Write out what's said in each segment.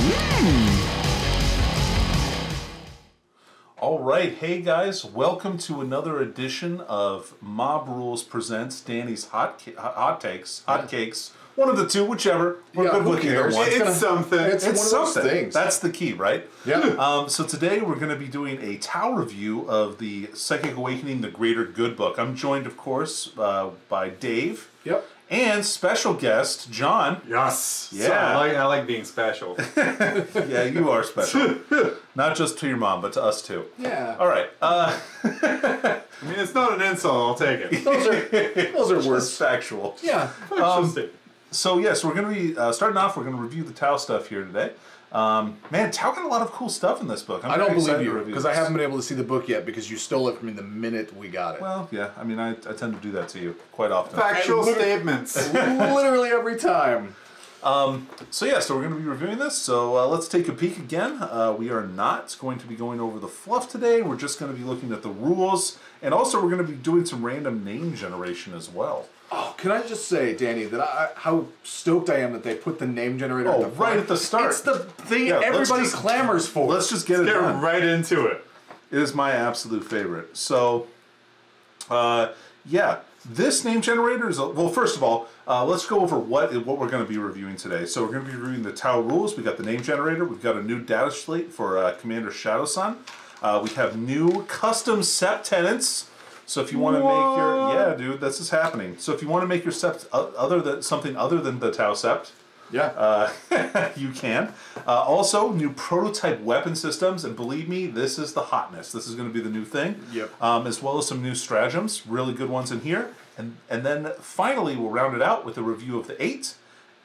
Hmm. All right, hey guys, welcome to another edition of Mob Rules presents Danny's hot hot takes, hot cakes, one of the two, whichever. We're Yeah, good who with either cares? one. It's It's something. It's, It's one of those something. things. That's the key, right? Yeah. Um, so today we're going to be doing a Tau review of the Psychic Awakening: The Greater Good book. I'm joined, of course, uh, by Dave. Yep. And special guest John. Yes. Yeah. So I like I like being special. Yeah, you are special. Not just to your mom, but to us too. Yeah. All right. Uh, I mean, it's not an insult. I'll take it. Those are those are it's words. factual. Yeah. Um, So yes, we're going to be uh, starting off. We're going to review the Tau stuff here today. Um, man, Tau got a lot of cool stuff in this book. I'm I don't believe to you because I haven't been able to see the book yet because you stole it from me the minute we got it. Well, yeah. I mean, I, I tend to do that to you quite often. Factual And statements. Literally every time. So yeah, so we're going to be reviewing this. So uh, let's take a peek again. Uh, we are not going to be going over the fluff today. We're just going to be looking at the rules, and also we're going to be doing some random name generation as well. Oh, can I just say, Danny, that I how stoked I am that they put the name generator Oh, at the front. right at the start. It's the thing Yeah, everybody just- clamors for. Let's just get it Get done. right into it. It is my absolute favorite. So, uh, yeah, this name generator is a, well. First of all, uh, let's go over what what we're going to be reviewing today. So we're going to be reviewing the Tau rules. We got the name generator. We've got a new data slate for uh, Commander Shadow Sun. Uh, we have new custom set tenants. So if you want to make your yeah, dude, this is happening. So if you want to make your sept other than something other than the Tau sept, yeah. uh, you can. Uh, also, new prototype weapon systems, and believe me, this is the hotness. This is going to be the new thing. Yep. Um, as well as some new stratagems, really good ones in here, and and then finally we'll round it out with a review of the eight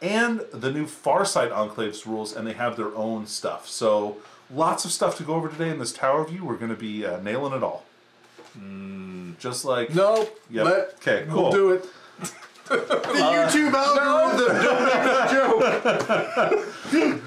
and the new Farside Enclaves rules, and they have their own stuff. So lots of stuff to go over today in this Tau review. We're going to be uh, nailing it all. Just like no. Yep. Let, Okay, cool. We'll do it. The YouTube algorithm don't make a joke.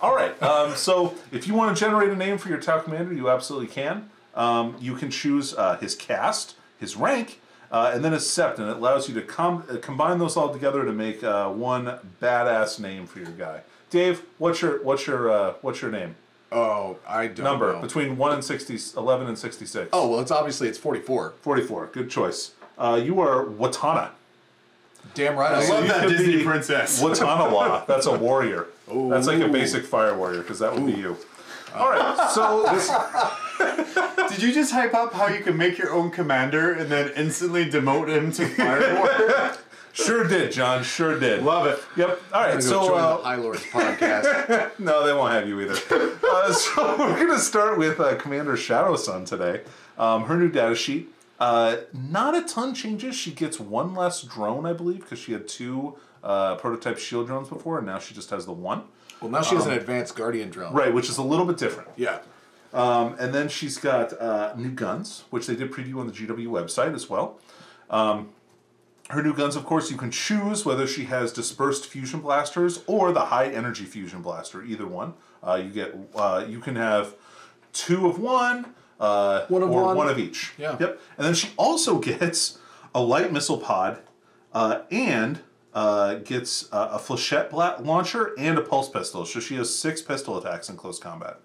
All right. Um, so if you want to generate a name for your Tau commander, you absolutely can. Um, you can choose uh, his caste, his rank, uh, and then his sept, and it allows you to com- uh, combine those all together to make uh, one badass name for your guy. Dave, what's your what's your uh, what's your name? Oh, I don't Number know. between one and 60, 11 and sixty six. Oh well, it's obviously it's forty four. forty four. Good choice. Uh, you are Watana. Damn right. I love you that could Disney be princess. Watana Law. That's a warrior. That's like a basic fire warrior because that would be you. All right. So this. Did you just hype up how you can make your own commander and then instantly demote him to fire warrior? Sure did, John. Sure did. Love it. Yep. All right. I'm gonna go So join uh, the High Lords podcast. no, they won't have you either. uh, so we're gonna start with uh, Commander Shadow Sun today. Um, her new data sheet. Uh, not a ton changes. She gets one less drone, I believe, because she had two uh, prototype shield drones before, and now she just has the one. well, now she has an advanced Guardian drone. Right, which is a little bit different. Yeah. Um, and then she's got uh, new guns, which they did preview on the GW website as well. Um, her new guns, of course, you can choose whether she has dispersed fusion blasters or the high energy fusion blaster. Either one, uh, you get. Uh, you can have two of one, uh, One of or one. one of each. Yeah. Yep. And then she also gets a light missile pod, uh, and uh, gets uh, a flechette bla- launcher and a pulse pistol. So she has six pistol attacks in close combat.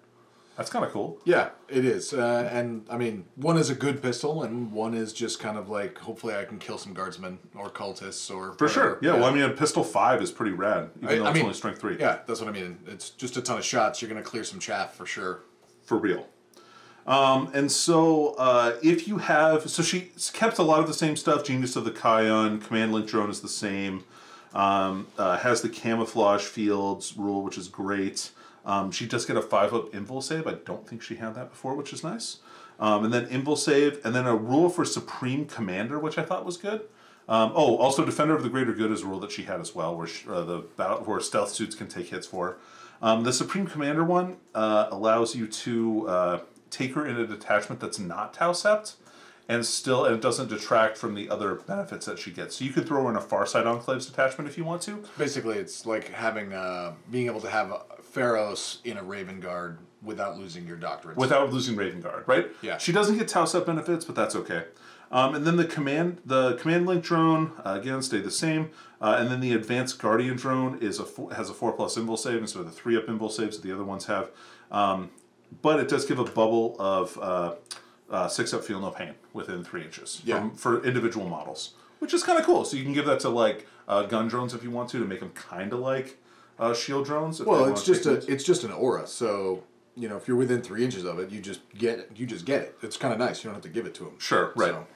That's kind of cool. Yeah, it is. Uh, and I mean, one is a good pistol, and one is just kind of like, hopefully, I can kill some guardsmen or cultists or. For sure. Yeah, well, I mean, a pistol five is pretty rad, even I- though I it's mean, only strength three. Yeah, that's what I mean. It's just a ton of shots. You're going to clear some chaff for sure. For real. Um, and so, uh, if you have, so she kept a lot of the same stuff. Genius of the Kauyon, Command Link drone is the same. Um, uh, has the camouflage fields rule, which is great. Um, she does get a five up invul save. I don't think she had that before, which is nice. Um, and then invul save, and then a rule for Supreme Commander, which I thought was good. Um, oh, also Defender of the Greater Good is a rule that she had as well, where she, uh, the battle where stealth suits can take hits for. Um, the Supreme Commander one uh, allows you to uh, take her in a detachment that's not Tau Sept, and still and it doesn't detract from the other benefits that she gets. So you could throw her in a Farside Enclaves detachment if you want to. Basically, it's like having uh, being able to have Pharaohs in a Raven Guard without losing your doctorates. without losing Raven Guard, right? Yeah. She doesn't get Tau Sept benefits, but that's okay. Um, and then the command the command link drone uh, again stay the same. Uh, and then the advanced guardian drone is a four, has a four plus invul save instead of the three up invul saves that the other ones have. Um, but it does give a bubble of uh, six up feel no pain within three inches Yeah. from, for individual models, which is kind of cool. So you can give that to like uh, gun drones if you want to to make them kind of like uh, shield drones. if Well, it's just a those. it's just an aura. So you know, if you're within three inches of it, you just get it. You just get it. It's kind of nice. You don't have to give it to them. Sure, right. So,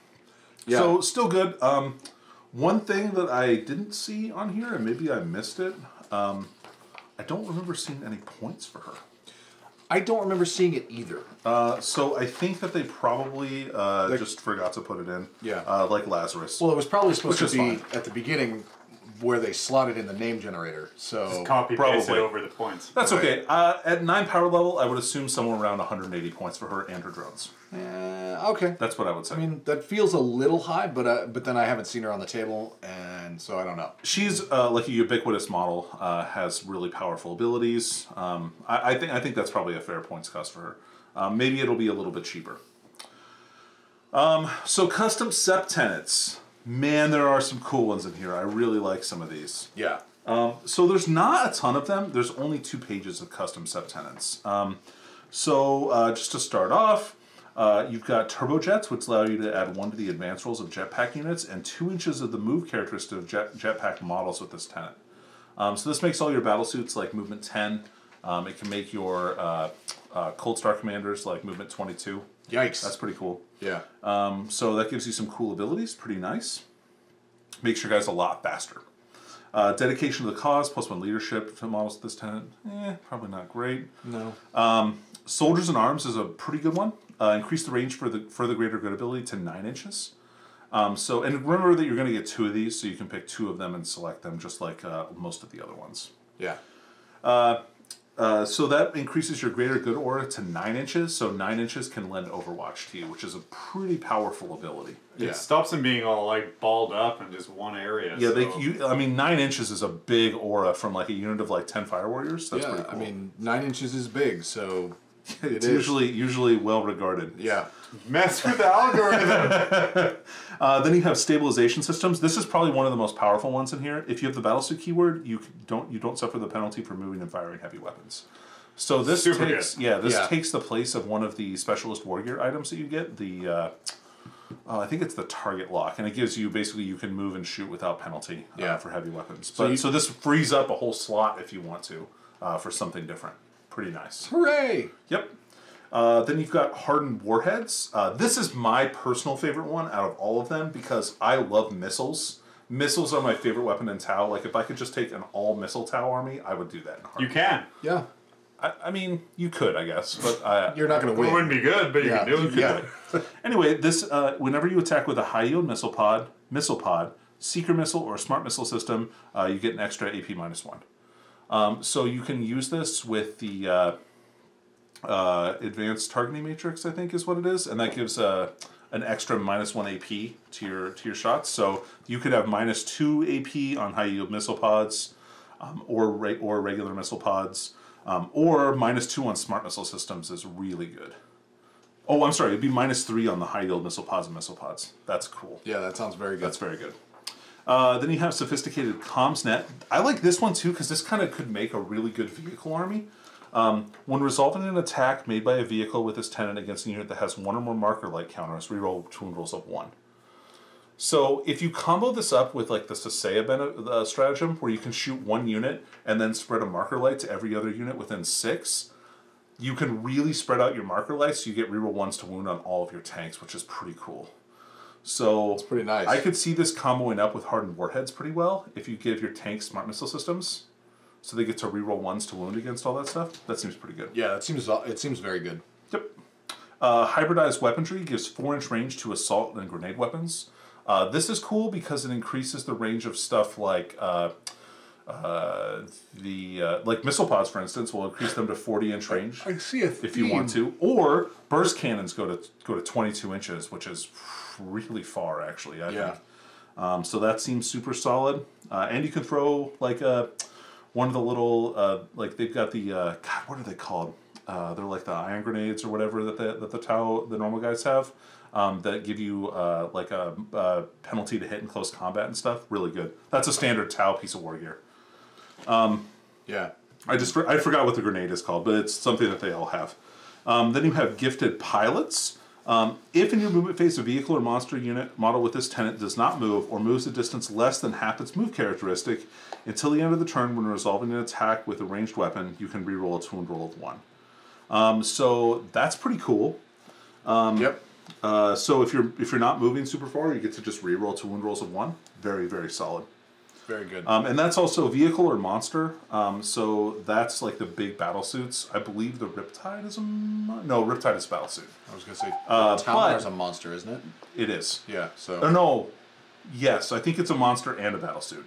yeah. So still good. Um, one thing that I didn't see on here, and maybe I missed it. Um, I don't remember seeing any points for her. I don't remember seeing it either. Uh, so I think that they probably uh, Like- just forgot to put it in. Yeah. Uh, like Lazarus. Well, it was probably supposed to be at the beginning where they slotted in the name generator. So Copy paste it Probably. over the points. That's right. okay. Uh, at nine power level, I would assume somewhere around 180 points for her and her drones. uh, okay. That's what I would say. I mean, that feels a little high, but uh, but then I haven't seen her on the table, and so I don't know. she's uh, like a ubiquitous model. Uh, has really powerful abilities. Um, I, I think I think that's probably a fair points cost for her. Um, maybe it'll be a little bit cheaper. Um, so custom sept tenants. Man, there are some cool ones in here. I really like some of these. Yeah. Um, so there's not a ton of them. There's only two pages of custom subtenants. Um, so uh, just to start off, uh, you've got turbojets, which allow you to add one to the advanced rolls of jetpack units and two inches of the move characteristic of jet, jetpack models with this tenant. Um, so this makes all your battle suits like movement 10. Um, it can make your uh, uh, Coldstar commanders like movement 22. Yikes. That's pretty cool. yeah. Um, so that gives you some cool abilities, pretty nice. Makes your guys a lot faster. Uh, dedication to the cause, plus one leadership to models this tenant. Eh, probably not great. no. Soldiers in Arms is a pretty good one. Uh, increase the range for the for the greater good ability to nine inches. Um, so and remember that you're going to get two of these, so you can pick two of them and select them, just like uh, most of the other ones. yeah. Uh, Uh, so that increases your greater good aura to nine inches. So nine inches can lend Overwatch to you, which is a pretty powerful ability. It Yeah. stops them being all like balled up in just one area. Yeah, they. so- You, I mean, nine inches is a big aura from like a unit of like ten fire warriors. That's yeah. pretty cool. I mean, nine inches is big, so it it's is. usually usually well regarded. Yeah. mess with the algorithm. Uh, then you have stabilization systems. This is probably one of the most powerful ones in here. If you have the battlesuit keyword, you don't you don't suffer the penalty for moving and firing heavy weapons. So this Super takes good. yeah this Yeah. takes the place of one of the specialist war gear items that you get. The uh, oh, I think it's the target lock, and it gives you basically you can move and shoot without penalty uh, Yeah. for heavy weapons. But you- so this frees up a whole slot if you want to uh, for something different. Pretty nice. Hooray! Yep. Uh, then you've got hardened warheads. Uh, this is my personal favorite one out of all of them because I love missiles. Missiles are my favorite weapon in Tau. Like if I could just take an all missile Tau army, I would do that. In you can. Yeah. I, I mean, you could, I guess, but I, You're not going to win. It wouldn't be good, but you Yeah, can do you it. can. Yeah. Anyway, this uh, whenever you attack with a high yield missile pod, missile pod, seeker missile, or smart missile system, uh, you get an extra AP minus one. Um, so you can use this with the uh, uh, advanced targeting matrix, I think is what it is, and that gives uh, an extra minus one AP to your to your shots. So you could have minus two AP on high yield missile pods, um, or re- or regular missile pods, um, or minus two on smart missile systems is really good. Oh, I'm sorry. It'd be minus three on the high yield missile pods and missile pods. That's cool. Yeah, that sounds very good. That's very good. Uh, then you have sophisticated comms net. I like this one too because this kind of could make a really good vehicle army. Um, when resolving an attack made by a vehicle with this tenant against a unit that has one or more marker light counters, reroll two rolls of one. So if you combo this up with like the Sasea stratagem, where you can shoot one unit and then spread a marker light to every other unit within six, you can really spread out your marker lights. So you get reroll ones to wound on all of your tanks, which is pretty cool. So it's pretty nice. I could see this comboing up with hardened warheads pretty well if you give your tanks smart missile systems, so they get to reroll ones to wound against all that stuff. That seems pretty good. Yeah, that seems it seems very good. Yep. Uh, hybridized weaponry gives four inch range to assault and grenade weapons. Uh, this is cool because it increases the range of stuff like uh, uh, the uh, like missile pods, for instance, will increase them to forty inch range I see a if you want to, or burst cannons go to go to twenty two inches, which is really far actually. I Yeah. think. Um, so that seems super solid, uh, and you can throw like a one of the little uh, like they've got the uh, God, what are they called? Uh, they're like the iron grenades or whatever that the that the Tau the normal guys have. um, that give you uh, like a, a penalty to hit in close combat and stuff. Really good. That's a standard Tau piece of war gear. Yeah. I just I forgot what the grenade is called, but it's something that they all have. Um, then you have gifted pilots. Um, if in your movement phase a vehicle or monster unit model with this tenant does not move or moves a distance less than half its move characteristic until the end of the turn when resolving an attack with a ranged weapon, you can reroll its wound roll of one. Um, so that's pretty cool. yep. Uh, so if you're if you're not moving super far, you get to just reroll two wound rolls of one. Very very solid. Very good. Um, and that's also vehicle or monster. Um, so that's like the big battle suits. I believe the Riptide is a mon- no. Riptide is a battle suit. I was gonna say. Uh, Ta'unar's is a monster, isn't it? it is. yeah. So. Or no. Yes, I think it's a monster and a battle suit.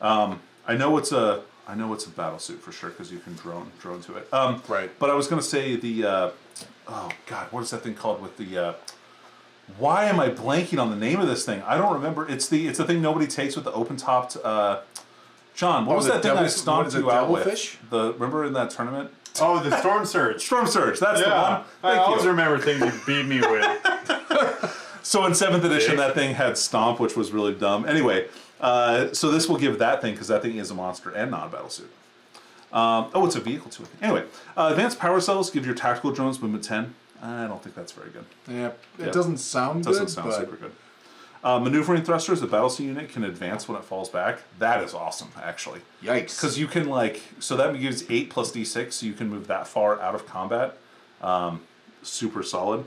Um, I know it's a I know it's a battle suit for sure because you can drone drone to it. Um, Right. But I was gonna say the uh, oh god, what is that thing called with the uh, why am I blanking on the name of this thing? I don't remember. It's the it's the thing nobody takes with the open topped. Uh, John, what Oh, was that thing I devil- stomped is it, you out with? devilfish? The remember in that tournament? Oh, the storm surge. Storm Surge. That's the one. Yeah, I Thank always you. remember things you beat me with. So in seventh edition, that thing had Stomp, which was really dumb. Anyway, uh, so this will give that thing because that thing is a monster and not a battle suit. Um, oh, it's a vehicle too. Anyway, uh, advanced power cells give your tactical drones movement ten. I don't think that's very good. Yeah. It Yep. doesn't sound Doesn't good, sound but super good. Uh, maneuvering thrusters, the battle suit unit can advance when it falls back. That is awesome, actually. yikes. Because you can like, so that gives eight plus d6, so you can move that far out of combat. Um, super solid.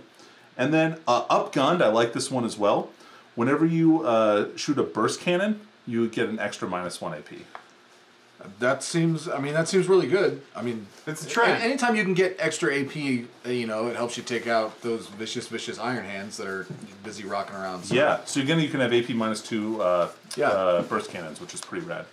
And then uh, upgunned, I like this one as well. Whenever you uh, shoot a burst cannon, you get an extra minus one AP. That seems. I mean, that seems really good. I mean, It's a trend. Anytime you can get extra AP, uh, you know, it helps you take out those vicious, vicious iron hands that are busy rocking around. So. Yeah, so again, you can have AP minus two uh, Yeah. uh, burst cannons, which is pretty rad.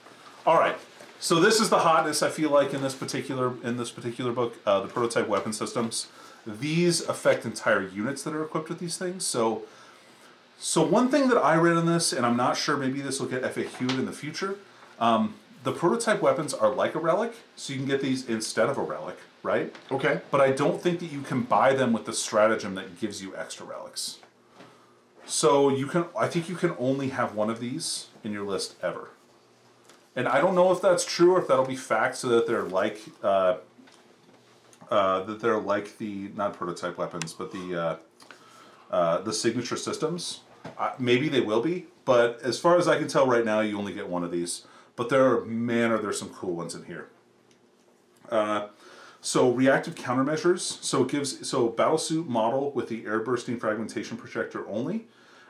All right, so this is the hotness I feel like in this particular in this particular book, uh, the prototype weapon systems. These affect entire units that are equipped with these things. So, so one thing that I read in this, and I'm not sure, maybe this will get FAQ'd in the future. Um, the prototype weapons are like a relic, so you can get these instead of a relic, right? Okay. but I don't think that you can buy them with the stratagem that gives you extra relics. So you can, I think you can only have one of these in your list ever. And I don't know if that's true or if that'll be fact, so that they're like, uh, uh, that they're like the not prototype weapons, but the uh, uh, the signature systems. Uh, maybe they will be, but as far as I can tell right now, you only get one of these. But there are man, are there some cool ones in here. Uh, so reactive countermeasures. So it gives so battlesuit model with the air bursting fragmentation projector only.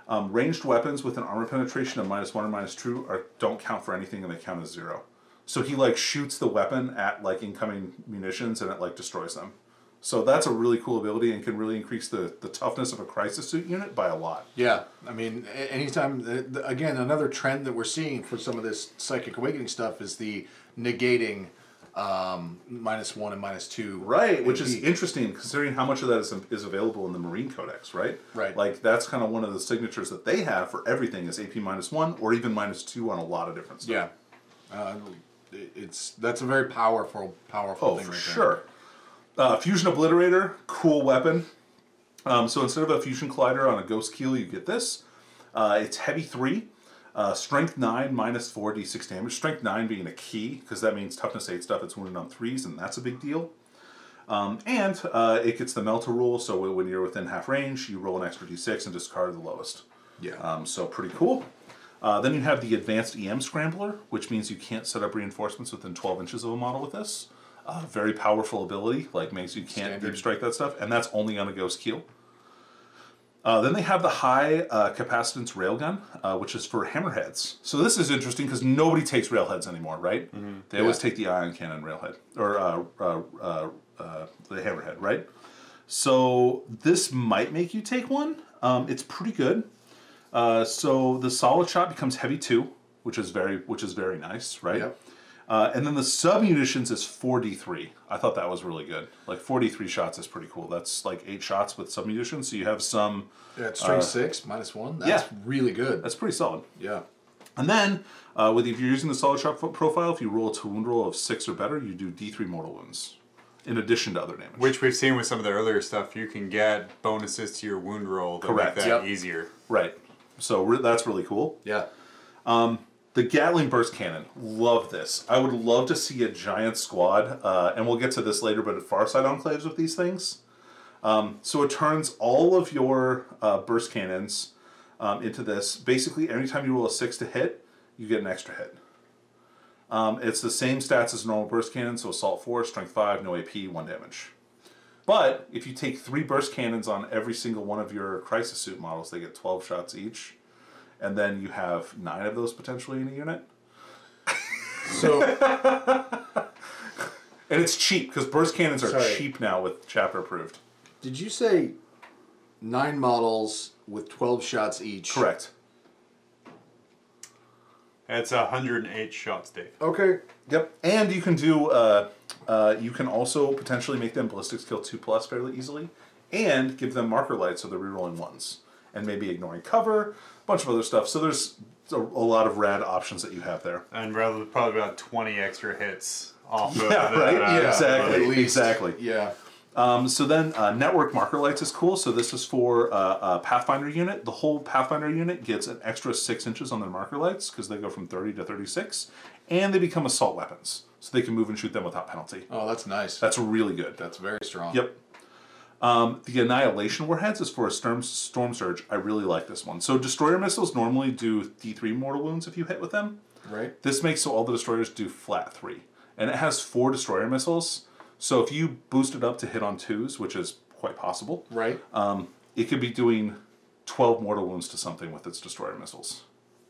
Um, ranged weapons with an armor penetration of minus one or minus two are don't count for anything and they count as zero. So he like shoots the weapon at like incoming munitions and it like destroys them. So that's a really cool ability and can really increase the, the toughness of a crisis suit unit by a lot. Yeah, I mean, anytime, again, another trend that we're seeing for some of this psychic awakening stuff is the negating um, minus one and minus two. Right, which is interesting considering how much of that is, is available in the Marine Codex, right? Right. Like that's kind of one of the signatures that they have for everything is AP minus one or even minus two on a lot of different stuff. Yeah, uh, it's that's a very powerful, powerful Oh, thing for right there. sure. Uh, Fusion Obliterator, cool weapon. Um, so instead of a Fusion Collider on a Ghost Keel, you get this. Uh, it's heavy three, uh, strength nine, minus four d6 damage. Strength nine being a key because that means toughness eight stuff. It's wounded on threes, and that's a big deal. Um, and uh, it gets the Melta rule, so when you're within half range, you roll an extra d6 and discard the lowest. Yeah. Um, so pretty cool. Uh, then you have the advanced EM scrambler, which means you can't set up reinforcements within 12 inches of a model with this. Uh, very powerful ability, like makes you can't Standard. deep strike that stuff, and that's only on a ghost keel. Uh, then they have the high uh, capacitance railgun, uh, which is for hammerheads. So this is interesting because nobody takes railheads anymore, right? They always take the ion cannon railhead or uh, uh, uh, uh, the hammerhead, right? So this might make you take one. Um, it's pretty good. Uh, so the solid shot becomes heavy two, which is very which is very nice, right? Yep. Uh, and then the submunitions is 4d3. I thought that was really good. Like 43 shots is pretty cool. That's like eight shots with submunitions. So you have some. Yeah, it's strength six minus one. That's Uh, yeah. really good. That's pretty solid. yeah. And then, uh, with if you're using the solid shot fo- profile, if you roll a wound roll of six or better, you do d3 mortal wounds. in addition to other damage. Which we've seen with some of the earlier stuff, you can get bonuses to your wound roll that Correct. make that Yep. easier. right. So re- that's really cool. Yeah. The Gatling burst cannon, love this. I would love to see a giant squad, uh, and we'll get to this later, but at Farside Enclaves with these things. Um, so it turns all of your uh, burst cannons um, into this. Basically, anytime you roll a six to hit, you get an extra hit. Um, it's the same stats as normal burst cannon, so assault four, strength five, no AP, one damage. But if you take three burst cannons on every single one of your crisis suit models, they get twelve shots each, and then you have nine of those potentially in a unit. So And it's cheap because burst cannons are Sorry. cheap now with chapter approved. did you say nine models with twelve shots each? Correct. It's 108 shots, Dave. Okay. Yep. And you can do. Uh, uh, you can also potentially make them ballistic skill two plus fairly easily, and give them marker light so they're rerolling ones, and maybe ignoring cover, a bunch of other stuff. So there's a, a lot of rad options that you have there. And rather probably about 20 extra hits off of Yeah, that, right? uh, Yeah, exactly. At least. exactly. Yeah. Um, so then, uh, network marker lights is cool. So this is for uh, a Pathfinder unit. The whole Pathfinder unit gets an extra six inches on their marker lights because they go from thirty to thirty-six, and they become assault weapons, so they can move and shoot them without penalty. Oh, that's nice. That's really good. That's very strong. Yep. Um, the Annihilation Warheads is for a storm, storm Surge. I really like this one. So Destroyer missiles normally do D3 mortal wounds if you hit with them. Right. This makes so all the destroyers do flat three, and it has four destroyer missiles. So if you boost it up to hit on twos, which is quite possible, Right. um, it could be doing twelve mortal wounds to something with its destroyer missiles.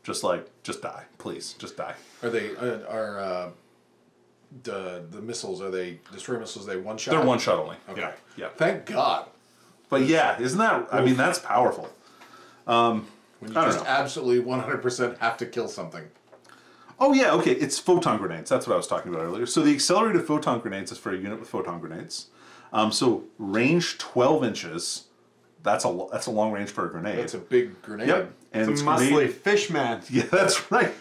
Just like, just die, please, just die. Are they uh, are uh, the the missiles? Are they destroyer missiles? Are They one shot. They're one shot only. Okay. Yeah. Yeah, Thank God. but yeah, isn't that? I mean, that's powerful. When you I don't just know. absolutely one hundred percent have to kill something. Oh yeah, okay. It's photon grenades. That's what I was talking about earlier. So the accelerated photon grenades is for a unit with photon grenades. Um, so range twelve inches. That's a that's a long range for a grenade. It's a big grenade. yep. And It's it's a muscly grenade- fish man. Yeah, that's right.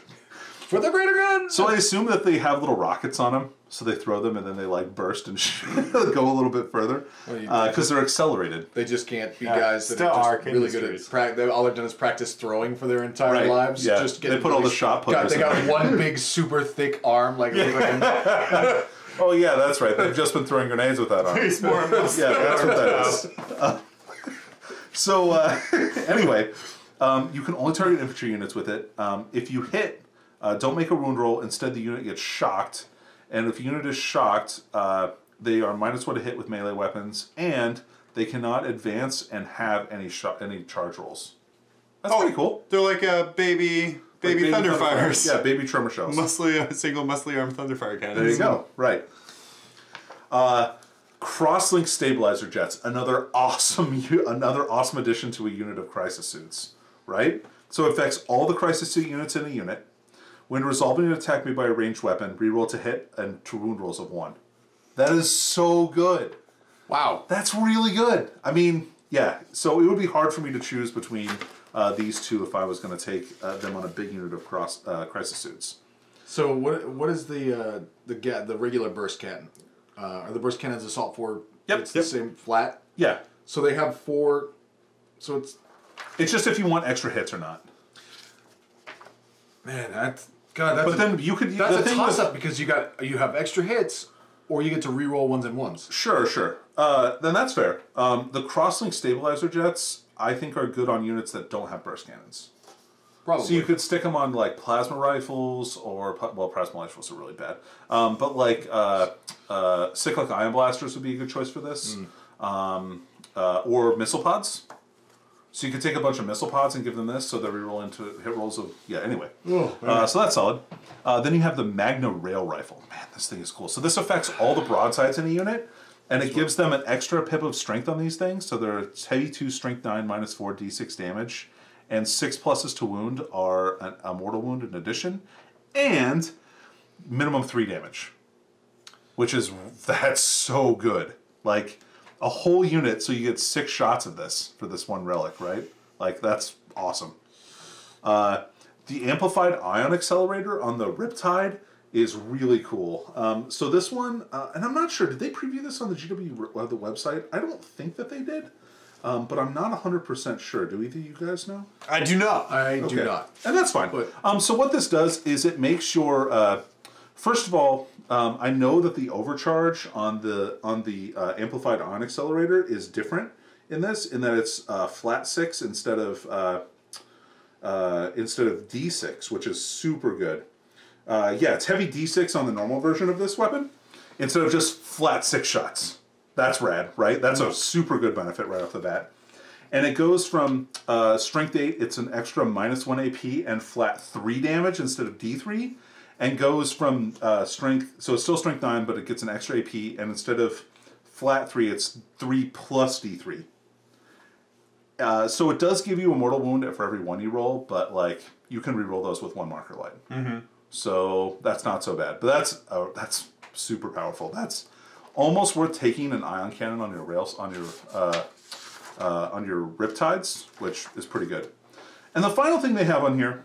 For the greater good. So I assume that they have little rockets on them, so they throw them and then they like burst and go a little bit further Well, you- because they're accelerated. they just can't be Yeah, guys that are just really good at Industries. pra- they, all they've done is practice throwing for their entire Right, lives. yeah. Just They get put all the shot got, putters They got one big super thick arm like, like Oh yeah, that's right. They've just been throwing grenades with that on. He's more yeah, that's what that is. Uh, so uh, anyway, um, you can only target infantry units with it. Um, if you hit, uh, don't make a wound roll. Instead, the unit gets shocked, and if a unit is shocked, uh, they are minus one to hit with melee weapons, and they cannot advance and have any shot any charge rolls. That's pretty cool. They're like a baby, Like baby, thunderfires. Yeah, baby tremor shells. Muscly, a single muscly arm thunderfire cannon. There you go. Right. Uh, Crosslink stabilizer jets, another awesome, another awesome addition to a unit of crisis suits. Right. So it affects all the crisis suit units in a unit. When resolving an attack made by a ranged weapon, reroll to hit and to wound rolls of one. That is so good. wow. That's really good. I mean, yeah. So it would be hard for me to choose between uh, these two if I was going to take uh, them on a big unit of cross uh, crisis suits. So what what is the uh, the ga- the regular burst cannon? Uh, are the burst cannons assault four? Yep, It's yep. the same flat. Yeah. So they have four. So it's It's just if you want extra hits or not. man, that's God. That's But a, then you could. that's the a toss up because you got you have extra hits, or you get to re-roll ones and ones. Sure, sure. Uh, then that's fair. Um, the crosslink stabilizer jets, I think, are good on units that don't have burst cannons. Probably. So you could stick them on like plasma rifles or well, plasma rifles are really bad. Um, but like uh, uh, cyclic ion blasters would be a good choice for this, um, uh, or missile pods. So you could take a bunch of missile pods and give them this, so they reroll into hit rolls of yeah. Anyway, Oh, uh, so that's solid. Uh, then you have the Magna Rail Rifle. Man, this thing is cool. So this affects all the broadsides in a unit, and it gives them an extra pip of strength on these things. So they're heavy two, strength nine, minus four, d6 damage, and six pluses to wound are an, a mortal wound in addition, and minimum three damage, which is that's so good. Like a whole unit, so you get six shots of this for this one relic, right? Like that's awesome. Uh, the amplified ion accelerator on the Riptide is really cool. Um, so this one, uh, and I'm not sure, did they preview this on the GW uh, the website? I don't think that they did, um, but I'm not 100% sure. Do either of you guys know? I do not. I do not. And that's fine. But- um, so what this does is it makes your uh, first of all, um, I know that the overcharge on the on the uh, amplified ion accelerator is different in this, in that it's uh, flat six instead of uh, uh, instead of D six, which is super good. Uh, yeah, it's heavy D six on the normal version of this weapon instead of just flat six shots. That's rad, right? That's a super good benefit right off the bat. And it goes from uh, strength 8, it's an extra minus 1 AP and flat 3 damage instead of D3. And goes from uh, strength, so it's still strength 9, but it gets an extra AP. And instead of flat 3, it's 3 plus D3. Uh, so it does give you a mortal wound for every one you roll, but like you can reroll those with one marker light. Mm-hmm. So that's not so bad. But that's uh, that's super powerful. That's almost worth taking an ion cannon on your rails on your uh, uh, on your riptides, which is pretty good. And the final thing they have on here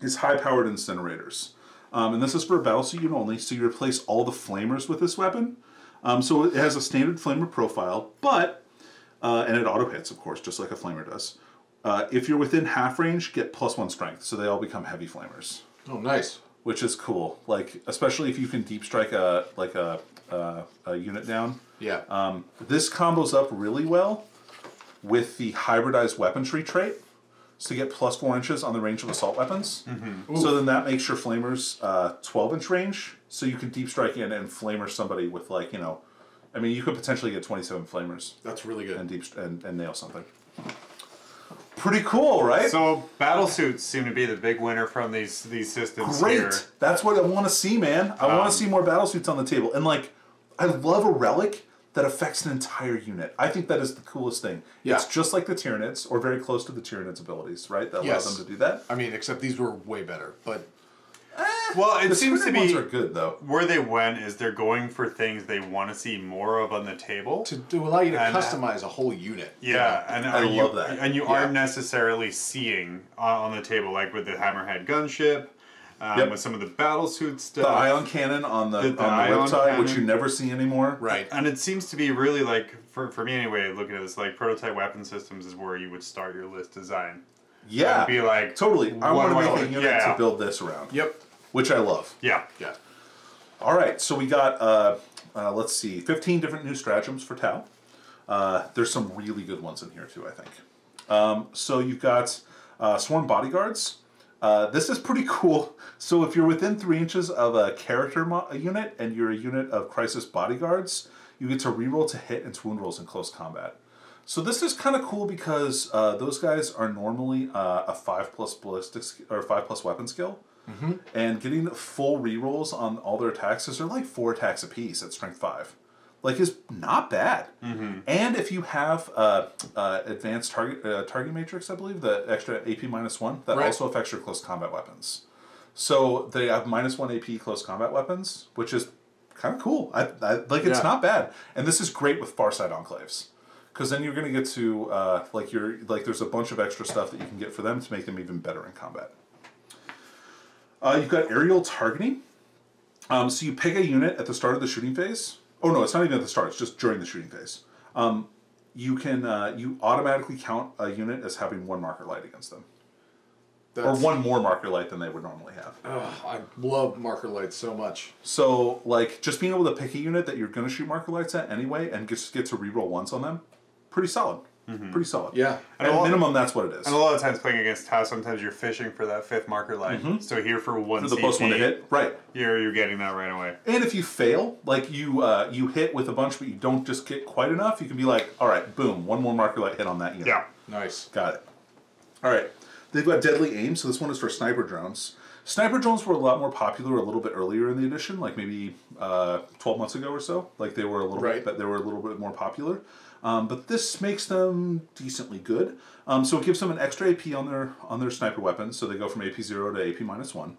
is high-powered incinerators. Um, and this is for battlesuit unit only, so you replace all the flamers with this weapon. Um, so it has a standard flamer profile, but, uh, and it auto hits, of course, just like a flamer does. Uh, if you're within half range, get plus one strength, so they all become heavy flamers, Oh, nice. which is cool. Like, especially if you can deep strike a, like a, a, a unit down. Yeah. Um, this combos up really well with the hybridized weaponry trait so to get plus four inches on the range of assault weapons. So then that makes your flamers uh, 12 inch range, so you can deep strike in and flamer somebody with like you know, I mean you could potentially get 27 flamers That's really good. and deep and, and nail something. Pretty cool, right? So battle suits seem to be the big winner from these these systems Great. here. That's what I want to see, man. I Um, want to see more battle suits on the table. And like, I love a relic that affects an entire unit. I think that is the coolest thing. Yeah. It's just like the Tyranids, or very close to the Tyranids' abilities, right? That allows Yes. them to do that. I mean, except these were way better. But eh, Well, it The seems to Tyranid ones be are good though. where they went is they're going for things they want to see more of on the table. to, to allow you to And- uh, customize a whole unit. Yeah, and I are you, love that. And you Yeah. aren't necessarily seeing on, on the table, like with the Hammerhead gunship, um, Yep. with some of the battle suit stuff. The ion cannon on the, The- the on the ion Riptide, which you never see anymore. Right. And it seems to be really like, for, for me anyway, looking at this, like prototype weapon systems is where you would start your list design. Yeah. Be like, totally. I want to make a unit Yeah. to build this around. Yep. Which I love. Yeah. Yeah. All right, so we got uh, uh, let's see, fifteen different new stratagems for Tau. Uh, there's some really good ones in here too, I think. Um, so you've got uh, swarm bodyguards. Uh, this is pretty cool. So if you're within three inches of a character mo- a unit and you're a unit of crisis bodyguards, you get to reroll to hit and to wound rolls in close combat. So this is kind of cool because uh, those guys are normally uh, a five plus ballistics or five plus weapon skill, and getting full rerolls on all their attacks is they're like four attacks apiece at strength five, like is not bad. And if you have uh, uh, advanced target uh, target matrix, I believe the extra AP minus one that Right. also affects your close combat weapons. So they have minus one AP close combat weapons, which is kind of cool. I, I like it's Yeah. not bad, and this is great with Farside enclaves, because then you're going to get to uh, like you're like there's a bunch of extra stuff that you can get for them to make them even better in combat. Uh, you've got aerial targeting. Um, so you pick a unit at the start of the shooting phase. Oh no, it's not even at the start. It's just during the shooting phase. Um, you can uh, you automatically count a unit as having one marker light against them, or one more marker light than they would normally have. Ugh, I love marker lights so much. So, like, just being able to pick a unit that you're going to shoot marker lights at anyway and just get to reroll once on them, pretty solid. Pretty solid. Yeah. At And a lot- minimum, that's what it is. And a lot of times playing against Tau, sometimes you're fishing for that fifth marker light. So here for one For the plus one to hit, right? You're, you're getting that right away. And if you fail, like you uh, you hit with a bunch, but you don't just get quite enough, you can be like, all right, boom, one more marker light hit on that unit. Yeah. Nice. Got it. All right. They've got deadly aim, so this one is for sniper drones. Sniper drones were a lot more popular a little bit earlier in the edition, like maybe uh, 12 months ago or so. Like they were a little Right. bit, they were a little bit more popular. Um, but this makes them decently good. Um, so it gives them an extra AP on their on their sniper weapons, so they go from AP zero to AP minus one.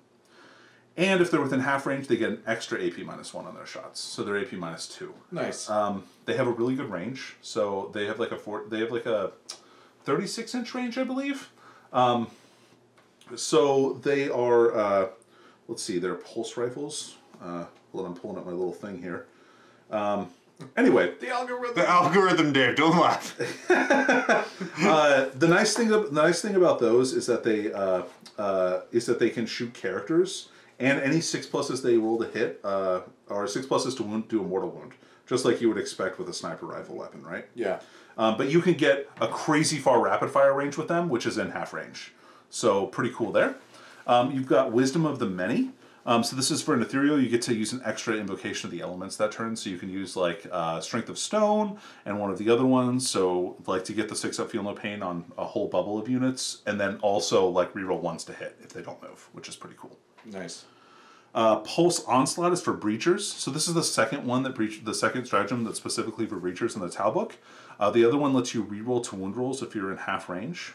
And if they're within half range, they get an extra AP minus one on their shots, so they're AP minus two. Nice. Um, they have a really good range, so they have like a four, they have like a thirty-six inch range, I believe. Um, so they are uh, let's see, they're pulse rifles. Uh, well, I'm pulling up my little thing here. Um, anyway, The algorithm. The algorithm, Dave. Don't laugh. uh, the nice thing, the nice thing about those is that they uh, uh, is that they can shoot characters, and any six pluses they roll to hit uh, are six pluses to wound do a mortal wound, just like you would expect with a sniper rifle weapon, right? Yeah. Um, but you can get a crazy far rapid fire range with them, which is in half range. So pretty cool there. Um, you've got Wisdom of the Many. Um, so this is for an ethereal. You get to use an extra invocation of the elements that turn. So you can use like uh, Strength of Stone and one of the other ones. So like to get the six up, feel no pain on a whole bubble of units, and then also like reroll ones to hit if they don't move, which is pretty cool. Nice. Uh, Pulse Onslaught is for Breachers. So this is the second one that breach the second stratagem that's specifically for Breachers in the Tau book. Uh, the other one lets you reroll to wound rolls if you're in half range.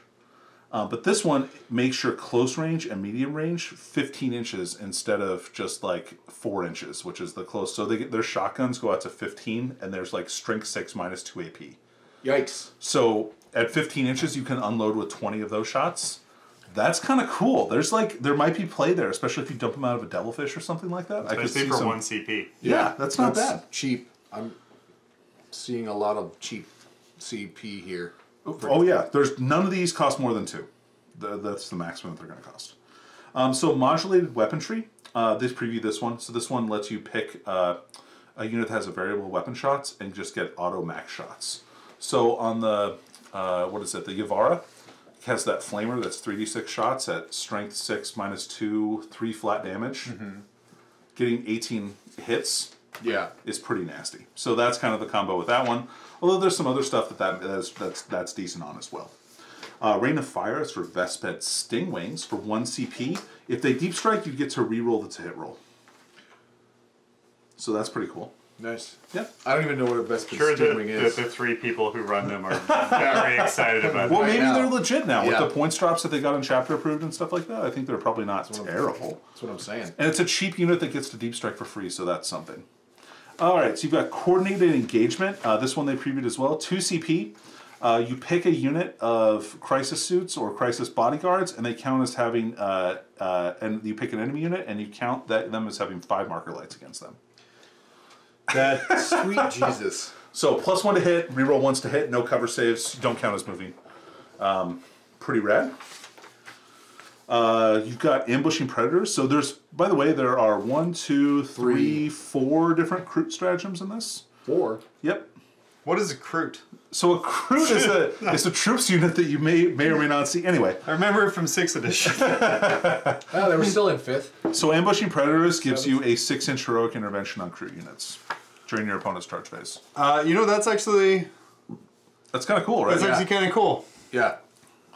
Uh, but this one makes your close range and medium range 15 inches instead of just like 4 inches, which is the close. So they get, their shotguns go out to 15, and there's like strength 6 minus 2 AP. Yikes. So at 15 inches, you can unload with 20 of those shots. That's kind of cool. There's like there might be play there, especially if you dump them out of a devilfish or something like that. I could Especially see for some- one CP. Yeah, that's not bad. Cheap. I'm seeing a lot of cheap CP here. Oh yeah, there's none of these cost more than two. The, that's the maximum that they're going to cost. Um, so modulated weaponry. Uh, this preview this one. So this one lets you pick uh, a unit that has a variable weapon shots and just get auto max shots. So on the uh, what is it? The Y'vahra has that flamer that's three d six shots at strength six minus two, three flat damage. Getting eighteen hits Yeah. is pretty nasty. So that's kind of the combo with that one. Although there's some other stuff that, that that's, that's that's decent on as well. Uh, Rain of Fire is for Vespid Stingwings for one CP. If they deep strike, you get to reroll the to hit roll. So that's pretty cool. Nice. Yeah. I don't even know what a best Sure, the, Stingwing the, is. the three people who run them are very excited about it. Well, it. maybe now. they're legit now Yeah. with the points drops that they got in chapter approved and stuff like that. I think they're probably not terrible. That's what I'm saying. And it's a cheap unit that gets to deep strike for free, so that's something. All right, so you've got coordinated engagement. Uh, this one they previewed as well. Two CP. Uh, you pick a unit of crisis suits or crisis bodyguards, and they count as having. Uh, uh, and you pick an enemy unit, and you count that them as having five marker lights against them. That sweet Jesus. So plus one to hit, reroll once to hit, no cover saves, don't count as moving. Um, pretty rad. Uh, you've got ambushing predators. So there's, by the way, there are one, two, three, four different Kroot stratagems in this. Four. Yep. What is a Kroot? So a Kroot is a is a troops unit that you may may or may not see. Anyway, I remember it from 6th edition. Oh, they were still in fifth. so ambushing predators gives you a six inch heroic intervention on Kroot units during your opponent's charge phase. uh, you know, that's actually That's kind of cool, right? that's actually kind of cool. Yeah.